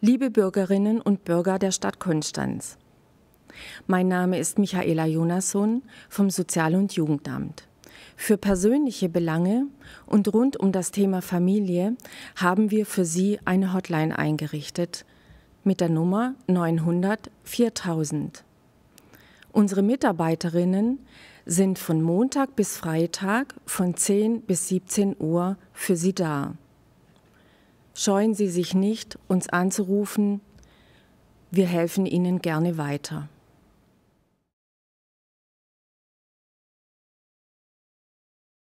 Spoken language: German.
Liebe Bürgerinnen und Bürger der Stadt Konstanz. Mein Name ist Michaela Jonasson vom Sozial- und Jugendamt. Für persönliche Belange und rund um das Thema Familie haben wir für Sie eine Hotline eingerichtet mit der Nummer 900 4000. Unsere Mitarbeiterinnen sind von Montag bis Freitag von 10 bis 17 Uhr für Sie da. Scheuen Sie sich nicht, uns anzurufen. Wir helfen Ihnen gerne weiter.